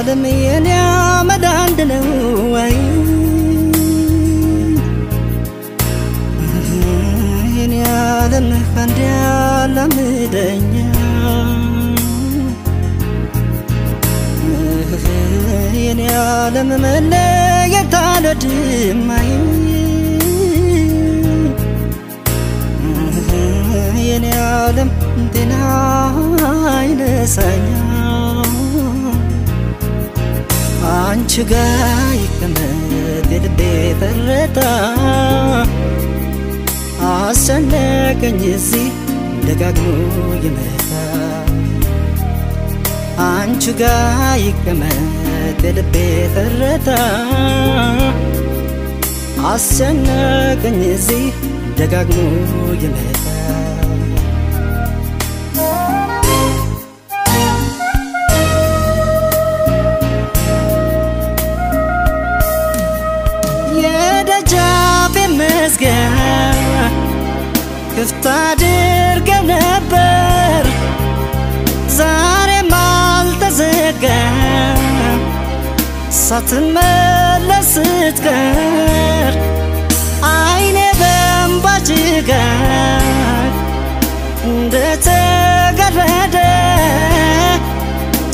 ആദമിയനെ ആമദാന്തനു വൈ ഞാദം കണ്ടാലമിടഞ്ഞ ഞാദം മലയത്താലടിമൈ ഞാദം ദിനായ സഞ്ഞ አንቺ ጋ ይቀመጥ የልቤ ትርታ አስጨነቀኝ እዚህ ደጋግሞ ይመታ አንቺ ጋ ይቀመጥ የልቤ ትርታ አስጨነቀኝ እዚህ ደጋግሞ ይመታ አድርገው ነበር። ዛሬም አልተዘጋ ሳትመለስ ስትቀር አይኔ በእንባ ጭጋግ እንደተጋረደ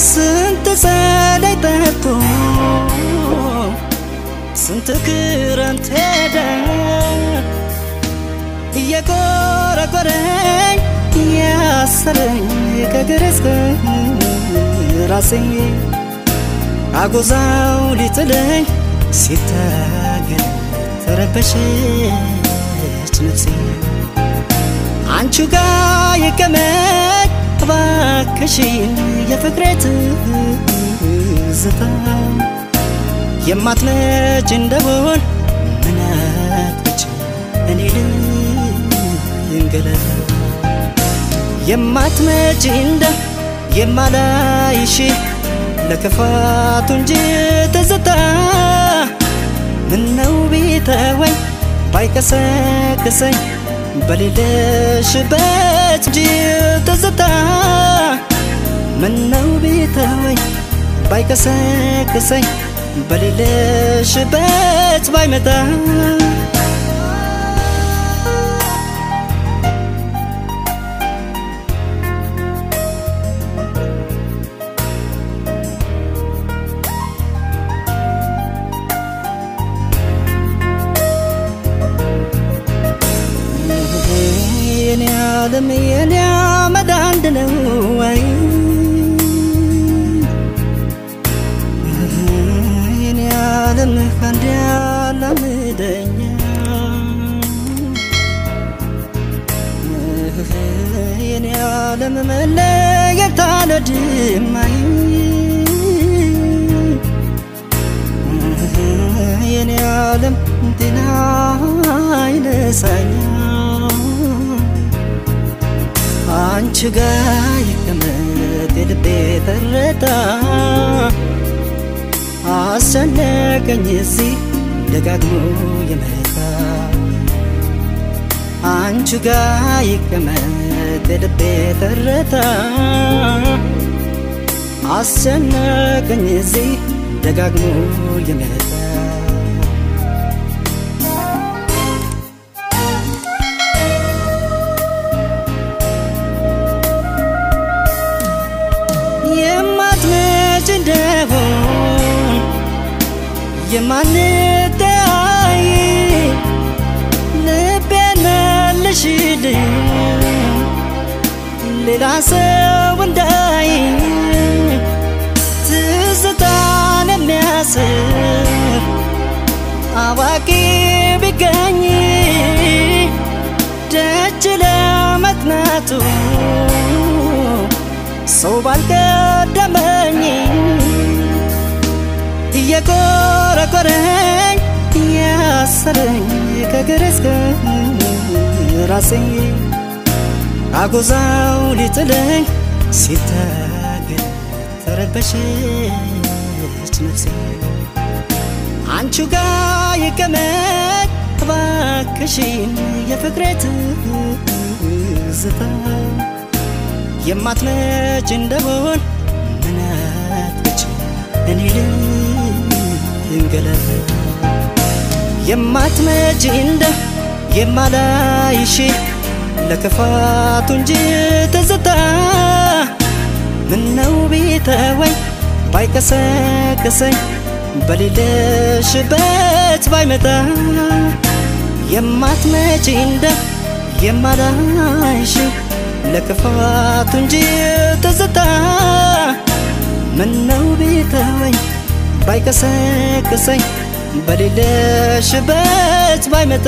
ስንት ጸደይ ጠጥቶ ስንት ክረምት ሄደ ያሰረኝ ከእግር እስከ ራሴ አጎዛው ሊጥለኝ ሲታገል ተረበሸች ነፍሴ። አንቺ ጋ ይቀመጥ እባክሽን የፍቅሬ ትዝታ የማትመጭ እንደሆን ምናትች እኔ ልንገላ የማትመጭ እንደ የማላይሽ ለክፋቱ እንጂ ትዝታ ምነው ቢተወኝ ባይቀሰቅሰኝ በሌለሽበት እንጂ ትዝታ ምነው ቢተወኝ ባይቀሰቅሰኝ በሌለሽበት ባይመጣ የኔ ዓለም የኔ አመድ አንድ ነው ወይ የኔ ዓለም ከአንድ ያላምደኛ የኔ ዓለም መለየት አልወድማይ የኔ ዓለም ጤና አይነሳኛ አንቺ ጋ ይቀመጥ የልቤ ትርታ አስጨነቀኝ እዚህ ደጋግሞ የመታ አንቺ ጋ ይቀመጥ የልቤ ትርታ አስጨነቀኝ እዚህ ደጋግሞ የመታ የማንተያይ ልቤን መልሽልኝ ሌላ ሰው እንዳይ ትዝታን የሚያስር አዋቂ ቢገኝ ደጅ ለመጥናቱ ሰው ባልቀደመኝ እየቆረቆረኝ ያሰረኝ ከእግር እስከ ራሴ አጎዛው ሊጥለኝ ሲታገል ተረበሸች ነፍሴ አንቺ ጋ ይቀመጥ እባክሽን የፍቅሬ ትዝታ የማትመጭ እንደሆን ልንገላታ የማትመጪ እንደ የማላይሽ ለክፋቱ እንጂ ትዝታ ምነው ቢተወኝ ባይቀሰቅሰኝ በሌለሽበት ባይመጣ የማትመጪ እንደ የማላይሽ ለክፋቱ እንጂ ትዝታ ምነው ቢተወኝ ባይቀሰቅሰኝ በሌለሽበት ባይመጣ